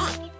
Ah,